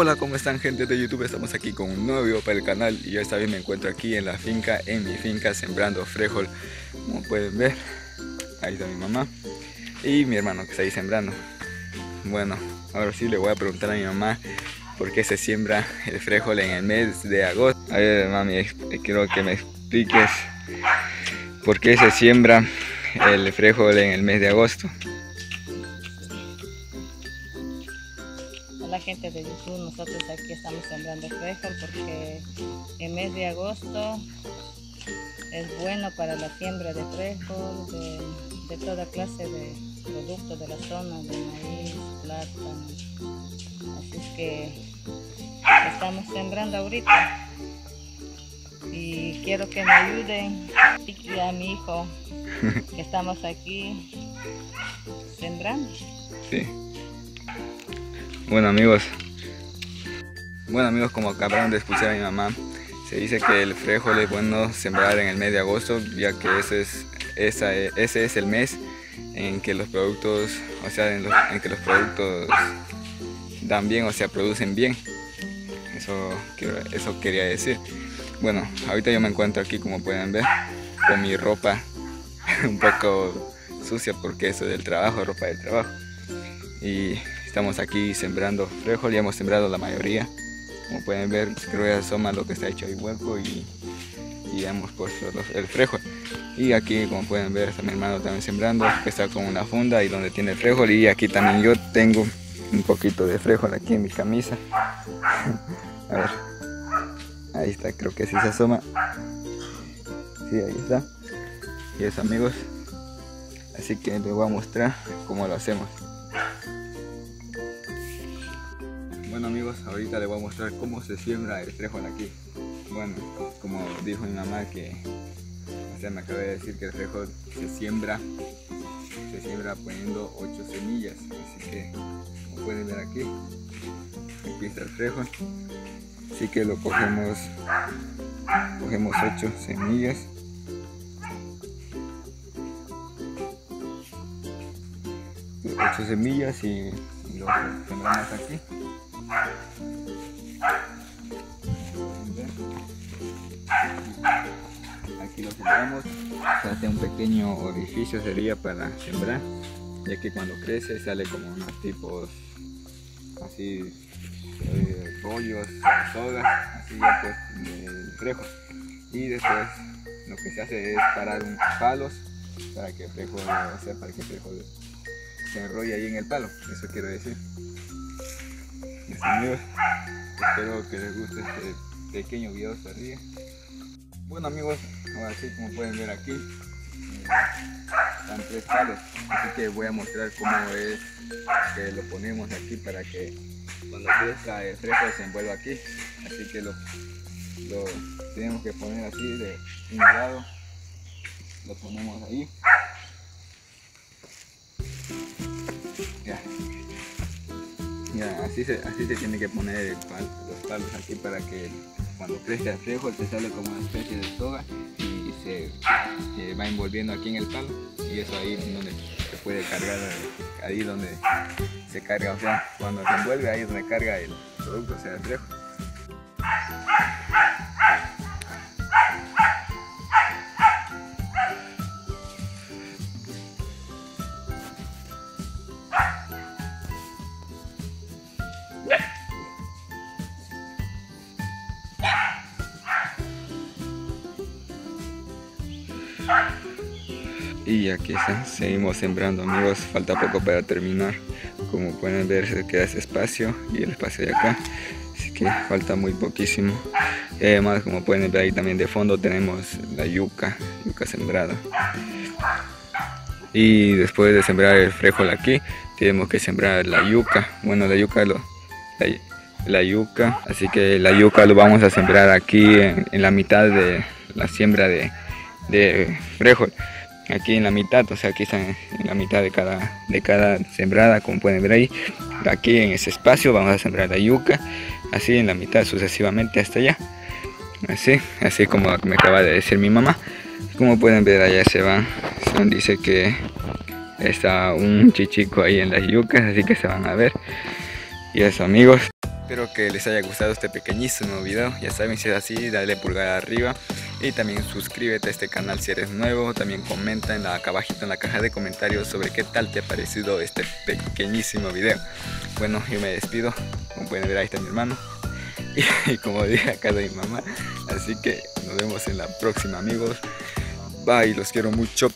Hola, ¿cómo están gente de YouTube? Estamos aquí con un nuevo video para el canal y esta vez me encuentro aquí en la finca, en mi finca, sembrando frijol. Como pueden ver, ahí está mi mamá y mi hermano que está ahí sembrando. Bueno, ahora sí le voy a preguntar a mi mamá por qué se siembra el frijol en el mes de agosto. A ver, mami, quiero que me expliques por qué se siembra el frijol en el mes de agosto. La gente de YouTube, nosotros aquí estamos sembrando frijol porque el mes de agosto es bueno para la siembra de frijol, de, toda clase de productos de la zona, de maíz, plátano. Así es que estamos sembrando ahorita y quiero que me ayuden y a mi hijo que estamos aquí sembrando. Sí. Bueno amigos, bueno amigos, como acabaron de escuchar a mi mamá, se dice que el frijol es bueno sembrar en el mes de agosto, ya que ese es, ese es el mes en que los productos, o sea, en, que los productos dan bien, o sea, producen bien. Eso, eso quería decir. Bueno, ahorita yo me encuentro aquí, como pueden ver, con mi ropa un poco sucia porque eso es del trabajo, ropa del trabajo. Y Estamos aquí sembrando frijol, ya hemos sembrado la mayoría. Como pueden ver, creo que asoma lo que está hecho ahí hueco y, y hemos puesto el frijol. Y aquí, como pueden ver, está mi hermano también sembrando, que está con una funda y donde tiene el frijol. Y aquí también yo tengo un poquito de frijol aquí en mi camisa. A ver, ahí está, creo que sí se asoma. Sí, ahí está. Y eso amigos. Así que les voy a mostrar cómo lo hacemos. Bueno amigos, ahorita les voy a mostrar cómo se siembra el frijol aquí. Bueno, como dijo mi mamá que, o me acaba de decir que el frijol se siembra, se siembra poniendo 8 semillas. Así que, como pueden ver aquí, empieza el frijol. Así que lo cogemos, cogemos 8 semillas. ocho semillas y lo sembramos aquí Aquí lo sembramos, hace un pequeño orificio sería para sembrar, ya que cuando crece sale como unos tipos así eh, sogas, así ya pues del frejo. Y después lo que se hace es parar un palos para que el frejo, sea, para que el frejo se enrolle ahí en el palo, eso quiero decir amigos, espero que les guste este pequeño video hasta arriba. Bueno amigos, ahora sí como pueden ver aquí, están tres palos, así que voy a mostrar cómo es que lo ponemos aquí para que cuando crezca el fresco se envuelva aquí. Así que lo, lo tenemos que poner así de un lado, lo ponemos ahí así se, así se tiene que poner los palos aquí para que cuando crezca el frijol te sale como una especie de soga y se, va envolviendo aquí en el palo y eso ahí donde se puede cargar, ahí donde se carga, o sea, cuando se envuelve ahí es donde carga el producto, o sea, el frijol. Y aquí seguimos sembrando amigos, falta poco para terminar. Como pueden ver se queda ese espacio y el espacio de acá. Así que falta muy poquísimo. Además como pueden ver ahí también de fondo tenemos la yuca, yuca sembrada. Y después de sembrar el frijol aquí, tenemos que sembrar la yuca. Bueno, la yuca lo, la, yuca, así que la yuca lo vamos a sembrar aquí en, la mitad de la siembra de, de frijol aquí en la mitad, o sea, aquí está en la mitad de cada, de cada sembrada, como pueden ver ahí. Aquí en ese espacio vamos a sembrar la yuca, así en la mitad sucesivamente hasta allá. Así, así como me acaba de decir mi mamá. Como pueden ver allá se van, dice que está un chichico ahí en las yucas, así que se van a ver. Y eso amigos. Espero que les haya gustado este pequeñísimo video. Ya saben, si es así, dale pulgar arriba. Y también suscríbete a este canal si eres nuevo. También comenta en la, acá abajito en la caja de comentarios sobre qué tal te ha parecido este pequeñísimo video. Bueno, yo me despido. Como pueden ver, ahí está mi hermano. Y, como dije acá de mi mamá. Así que nos vemos en la próxima, amigos. Bye, los quiero mucho.